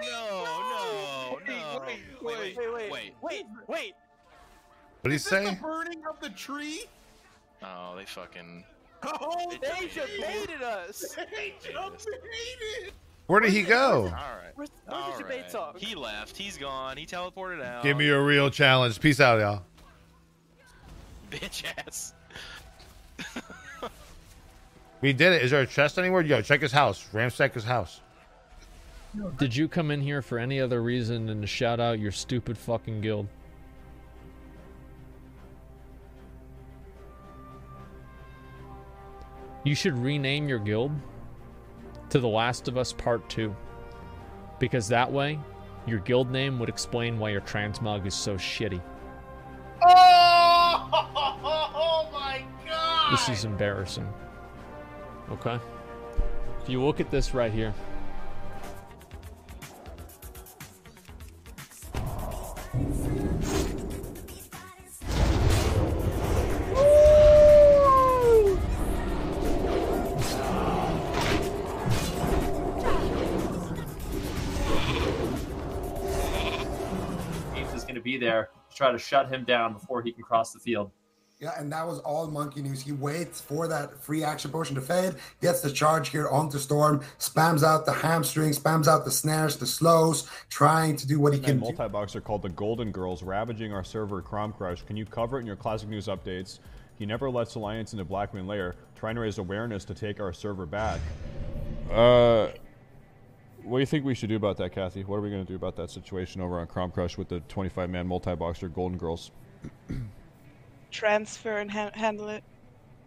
no, no, no. Wait, Wait, wait, wait, wait, wait. wait, wait. What did he Is this say? the burning of the tree? Oh, they fucking. Oh, They debated us. They jumped and ate it. Where did he go? All right. Where's, All where's the debate right. song? He left. He's gone. He teleported out. Give me a real challenge. Peace out, y'all. bitch ass. We did it. Is there a chest anywhere? Yo, check his house. Ramsack his house. Did you come in here for any other reason than to shout out your stupid fucking guild? You should rename your guild to The Last of Us Part 2. Because that way, your guild name would explain why your transmog is so shitty. Oh, oh my god! This is embarrassing. Okay? If you look at this right here, try to shut him down before he can cross the field. Yeah, and that was all Monkey News. He waits for that free action potion to fade, gets the charge here onto Storm, spams out the hamstring, spams out the snares, the slows, trying to do what he And can do. Multi boxer called the Golden Girls, ravaging our server Kromcrush. Can you cover it in your classic news updates? He never lets Alliance into Blackwing Lair, trying to raise awareness to take our server back. Uh, what do you think we should do about that, Kathy? What are we going to do about that situation over on Kromcrush with the 25-man multi-boxer Golden Girls? Transfer and ha- handle it.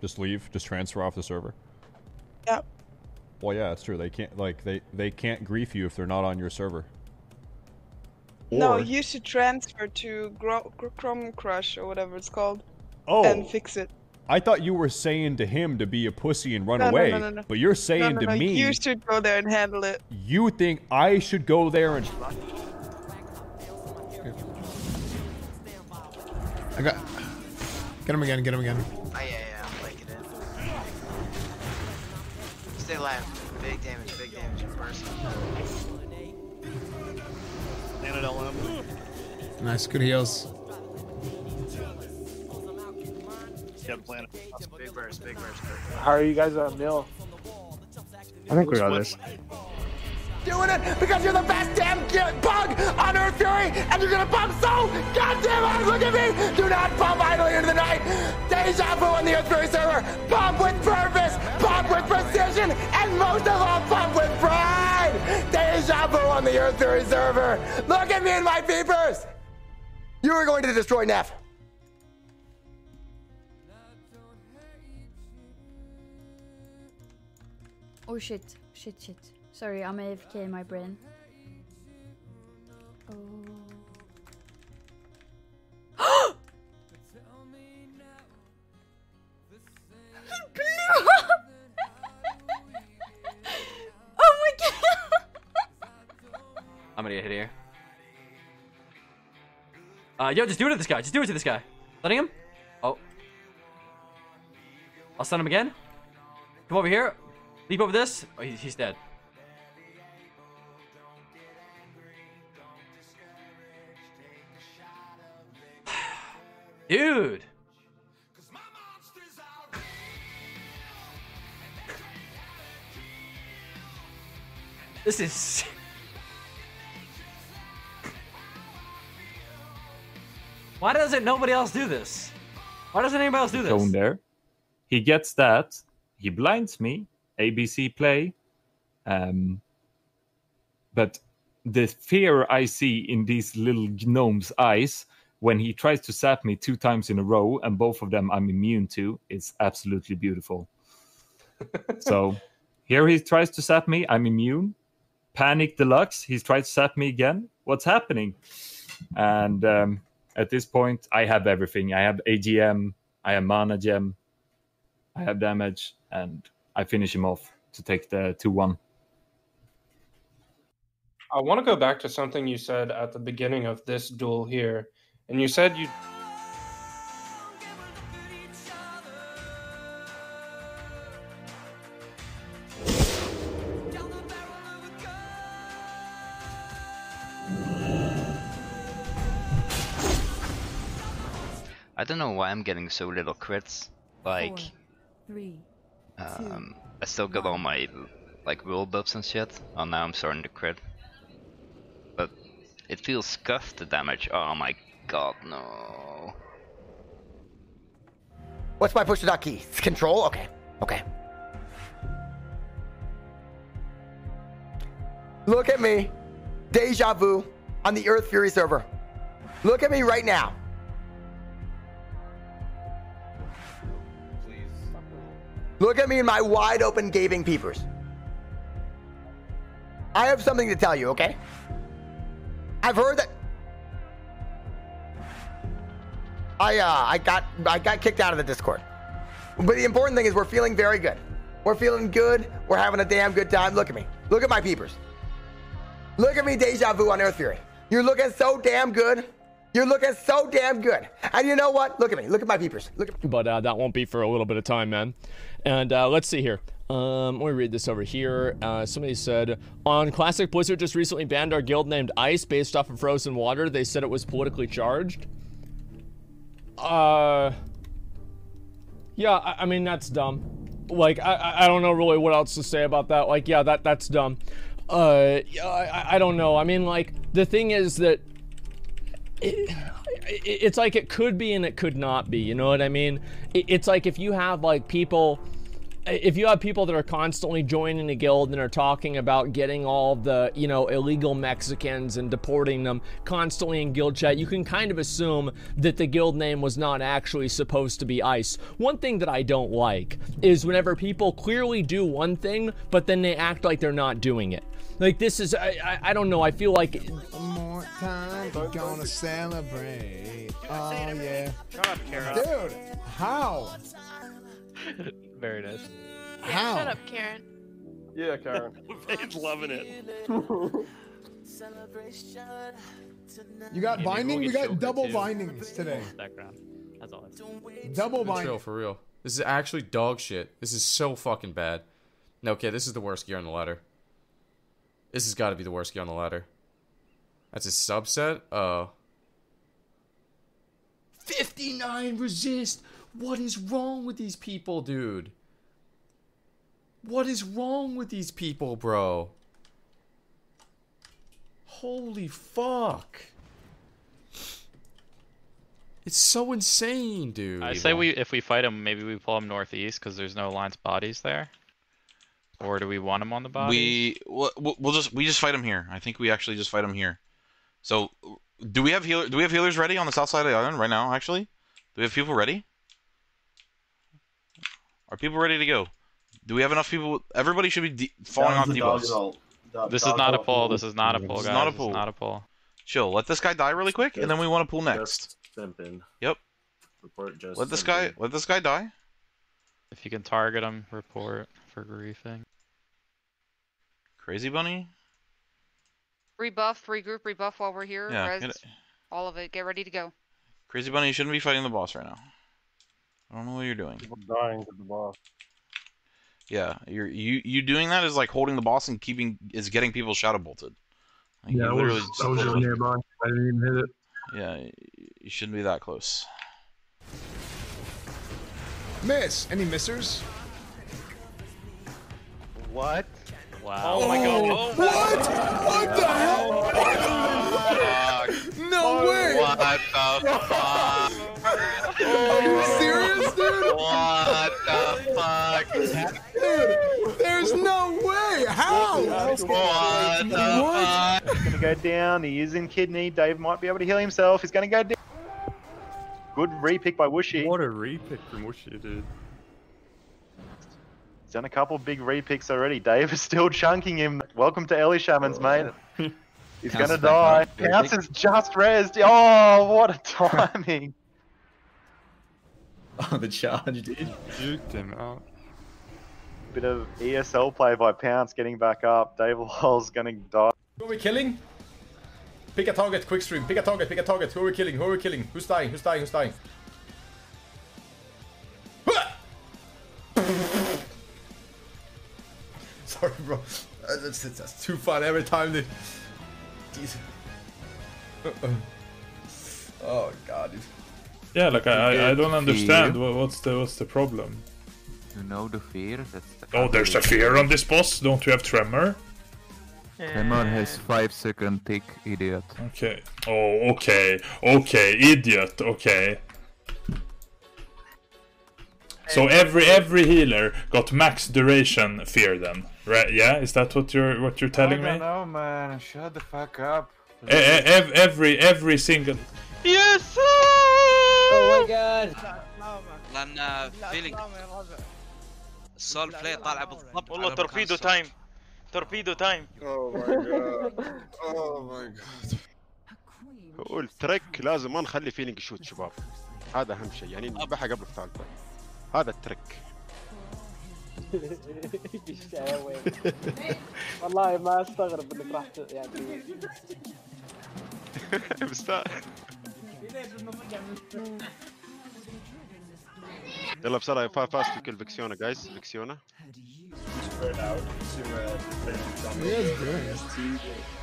Just leave, just transfer off the server. Yep. Well, yeah, it's true. They can't like they they can't grief you if they're not on your server. no, Or- you should transfer to Gro- Gr- Kromcrush or whatever it's called. Oh. And fix it. I thought you were saying to him to be a pussy and run No, no, away, no, no, no. but you're saying no, no, to no, me You should go there and handle it. you think I should go there and I got. Get him again. Get him again. Oh, yeah, yeah, I'm liking it. Stay alive. Big damage, big damage in person. Landed on him. Nice. Good heals. Yep, planet. Big burst, big burst, big burst. How are you guys on mill? I think we got this. doing it because you're the best damn ki- bug on Earthfury, and you're gonna pump so goddamn hard. Look at me! Do not pump idly into the night. Deja vu on the Earthfury server. Pump with purpose, pump with precision, and most of all, pump with pride. Deja vu on the Earthfury server. Look at me and my peepers. You are going to destroy Neff. Oh shit, shit, shit. Sorry, I'm AFK in my brain. Oh. oh my god! I'm gonna get hit here. Uh, yo, just do it to this guy. Just do it to this guy. Letting him? Oh. I'll stun him again. Come over here. Leap over this. Oh, he, he's dead. Dude. This is. Why doesn't nobody else do this? Why doesn't anybody else do this? Going there. He gets that. He blinds me. ABC play. Um, but the fear I see in these little gnomes' eyes when he tries to sap me two times in a row, and both of them I'm immune to, is absolutely beautiful. so here he tries to sap me. I'm immune. Panic deluxe. He's tried to sap me again. What's happening? And um, at this point, I have everything. I have AGM. I have mana gem. I have damage, and I finish him off to take the 2 1. I want to go back to something you said at the beginning of this duel here. And you said you I don't know why I'm getting so little crits. Like, Four, three, um, I still got all my like world buffs and shit. Oh, now I'm starting to crit. But it feels scuffed the damage. Oh my god, no. What's my push to dot key? It's control? Okay. Okay. Look at me. Deja vu on the Earthfury server. Look at me right now. Look at me in my wide open gaping peepers. I have something to tell you, okay? I've heard that I uh I got I got kicked out of the Discord. But the important thing is we're feeling very good. We're feeling good. We're having a damn good time. Look at me. Look at my peepers. Look at me, Deja Vu on Earthfury. You're looking so damn good. You're looking so damn good. And you know what? Look at me. Look at my peepers. Look at But uh, that won't be for a little bit of time, man. And uh, let's see here. Um, let me read this over here. Uh, somebody said on Classic Blizzard just recently banned our guild named Ice based off of frozen water. They said it was politically charged. Uh, yeah, I, I mean that's dumb. Like I- I, don't know really what else to say about that. Like yeah, that that's dumb. Uh, yeah, I, I don't know. I mean like the thing is that it, it's like it could be and it could not be. You know what I mean? It, it's like if you have like people, if you have people that are constantly joining a guild and are talking about getting all the you know illegal Mexicans and deporting them constantly in guild chat, you can kind of assume that the guild name was not actually supposed to be ICE. One thing that I don't like is whenever people clearly do one thing, but then they act like they're not doing it. Like this is I I, I don't know. I feel like More time, we're gonna celebrate. Oh yeah. Shut up, Kara. Dude, how? Very nice. How? Shut up, Karen. Yeah, Karen. He's loving it. You got Yeah, binding? we'll We got double too. bindings today. Background. That's all. Double For binding. real, for real. This is actually dog shit. This is so fucking bad. No, okay, this is the worst gear on the ladder. This has got to be the worst gear on the ladder. That's a subset? Uh. 59 resist! What is wrong with these people, dude? What is wrong with these people, bro? Holy fuck. It's so insane, dude. I say we if we fight him, maybe we pull him northeast because there's no alliance bodies there. Or do we want him on the bodies? We we'll, we'll just we just fight him here. I think we actually just fight him here. So, do we have healer? Do we have healers ready on the south side of the island right now? Actually, do we have people ready? Are people ready to go? Do we have enough people? Everybody should be de- falling off debuffs. This is not a pull. This is not a pull, This guys. is not a This pull. not a pull. Chill. Let this guy die really quick, and then we want to pull next. Simping. Yep. Report just. Let this guy. Let this guy die. If you can target him, report for griefing. Crazy bunny. Rebuff, regroup, rebuff while we're here. Yeah, Res, all of it. Get ready to go. Crazy bunny. You shouldn't be fighting the boss right now. I don't know what you're doing. People dying to the boss. Yeah, you're you you doing that is like holding the boss and keeping is getting people shadow bolted. Like, Yeah, I was, just I was just nearby. I didn't even hit it. Yeah, you shouldn't be that close. Miss. Any missers? What? Wow. Oh my god. Oh, oh What? What the hell? Oh no way! What the fuck? Are you serious, dude? What the fuck? Dude, there's no way! How? What the fuck? He's gonna go down. He is in kidney. Dave might be able to heal himself. He's gonna go down. Good repick by Wushy. What a repick from Wushy, dude. He's done a couple big repicks already. Dave is still chunking him. Welcome to Ellie Shamans, oh, mate. He's Pounce gonna die. back on. Pounce is just rezzed. Oh, what a timing. Oh, the charge, dude. Juked him out. Bit of ESL play by Pounce getting back up. Dave Lowell's gonna die. Who are we killing? Pick a target, quick stream. Pick a target, pick a target. Who are we killing? Who are we killing? Who's dying? Who's dying? Who's dying? Sorry, bro. That's, that's, that's too fun every time they. Jeez. Uh-uh. Oh god, dude. Yeah, like I, I, I don't understand. fear. What's the what's the problem? You know the fear? That's the Oh, there's a fear on this boss. Don't you have tremor? Tremor eh. has five second tick, idiot. Okay. Oh, okay. Okay, idiot. Okay. So eh. every every healer got max duration fear then, right? Yeah, is that what you're what you're telling I me? don't know, man. Shut the fuck up. E- e- ev- every every single. Yes! Oh god لأن فيلينج السول بلاي طالع بالضبط والله توربيدو. تايم. توربيدو تايم. اوه ماي جاد اوه ماي جاد هو الترك لازم ما نخلي فيلينج يشوت شباب. هذا أهم شيء. يعني نذبحها قبل الثالثة. هذا الترك. والله ما أستغرب إنك راح يعني. مستاهل يلا بسرعه فا- فاست كل فيكسيونا جايز فيكسيونا spread out to uh, defend Dominic's team,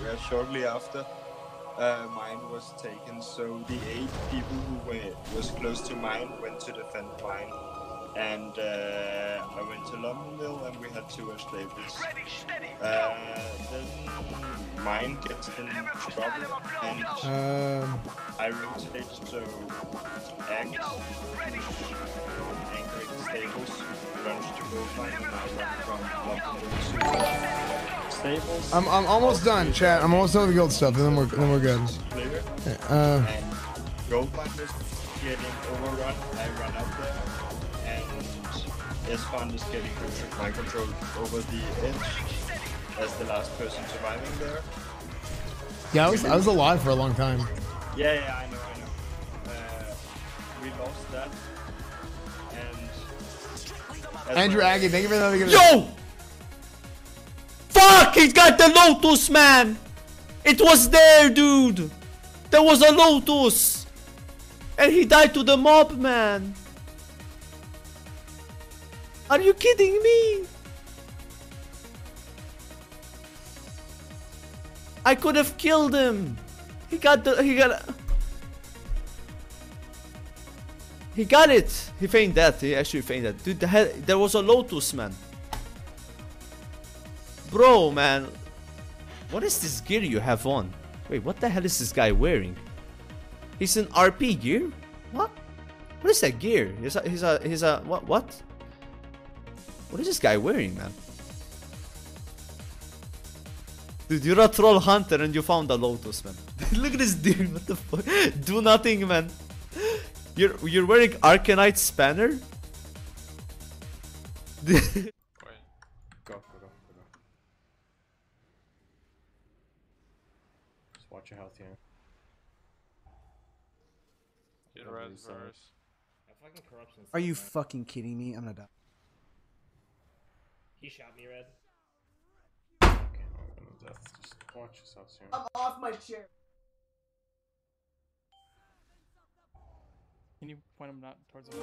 where shortly after uh, mine was taken. So the eight people who were was close to mine went to defend mine, and uh, I went to Londonville, and we had two stables. Uh, then mine gets in trouble, and Um, I rotate so Axe, stables. I'm, I'm almost done, chat. I'm almost done with the gold stuff, and then we're then we're good. Uh, Goldmine is getting overrun. I run up there, and Esfand is getting mind control over the edge as the last person surviving there. yeah, I was I was alive for a long time. Yeah, yeah, I know, I know. Uh, we lost that, and Andrew Aggie, thank you for another good. Yo! Fuck! He's got the Lotus, man! It was there, dude! There was a Lotus! And he died to the mob, man! Are you kidding me? I could have killed him! He got the. He got. He got it! He feigned. He actually feigned that. Dude, the hell, there was a Lotus, man. Bro, man. What is this gear you have on? Wait, what the hell is this guy wearing? He's in RP gear? What? What is that gear? He's a, he's a, he's a, what, what? What is this guy wearing, man? Dude, you're a troll hunter and you found a lotus, man. Look at this dude, what the fuck? Do nothing, man. You're, you're wearing Arcanite Spanner? Go, go, go, go, go. Just watch your health here. Get red verse. Are you fucking kidding me? I'm gonna die. He shot me red. Okay, I'm gonna death. Just watch yourself soon. I'm off my chair. Can you point them not towards him?